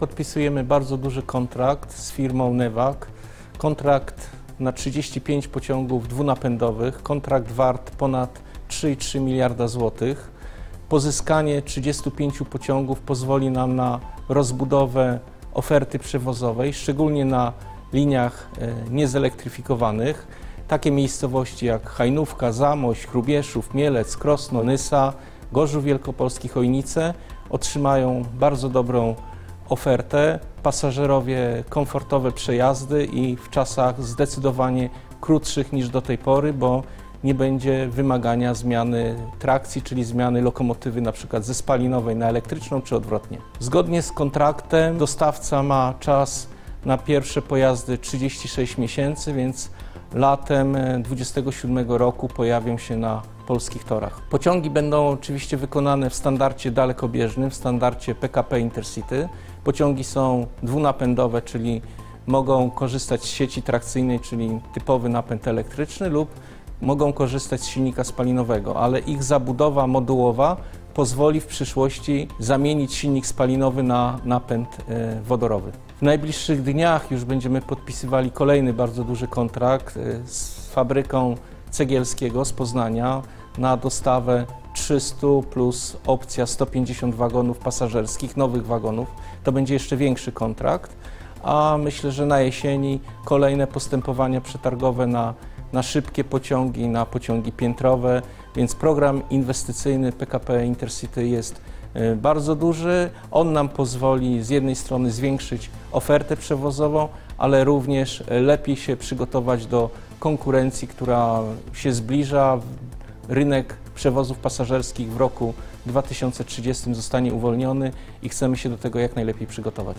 Podpisujemy bardzo duży kontrakt z firmą Newak. Kontrakt na 35 pociągów dwunapędowych, kontrakt wart ponad 3,3 miliarda złotych. Pozyskanie 35 pociągów pozwoli nam na rozbudowę oferty przewozowej, szczególnie na liniach e, niezelektryfikowanych. Takie miejscowości jak Hajnówka, Zamość, Chrubieszów, Mielec, Krosno, Nysa, Gorzów Wielkopolski, Chojnice otrzymają bardzo dobrą ofertę. Pasażerowie komfortowe przejazdy i w czasach zdecydowanie krótszych niż do tej pory, bo nie będzie wymagania zmiany trakcji, czyli zmiany lokomotywy na przykład ze spalinowej na elektryczną czy odwrotnie. Zgodnie z kontraktem dostawca ma czas na pierwsze pojazdy 36 miesięcy, więc latem 2027 roku pojawią się na polskich torach. Pociągi będą oczywiście wykonane w standardzie dalekobieżnym, w standardzie PKP Intercity. Pociągi są dwunapędowe, czyli mogą korzystać z sieci trakcyjnej, czyli typowy napęd elektryczny lub mogą korzystać z silnika spalinowego, ale ich zabudowa modułowa pozwoli w przyszłości zamienić silnik spalinowy na napęd e, wodorowy. W najbliższych dniach już będziemy podpisywali kolejny bardzo duży kontrakt e, z fabryką Cegielskiego z Poznania na dostawę 300 plus opcja 150 wagonów pasażerskich, nowych wagonów. To będzie jeszcze większy kontrakt, a myślę, że na jesieni kolejne postępowania przetargowe na, na szybkie pociągi, na pociągi piętrowe, więc program inwestycyjny PKP Intercity jest e, bardzo duży. On nam pozwoli z jednej strony zwiększyć ofertę przewozową, ale również lepiej się przygotować do konkurencji, która się zbliża. Rynek przewozów pasażerskich w roku 2030 zostanie uwolniony i chcemy się do tego jak najlepiej przygotować.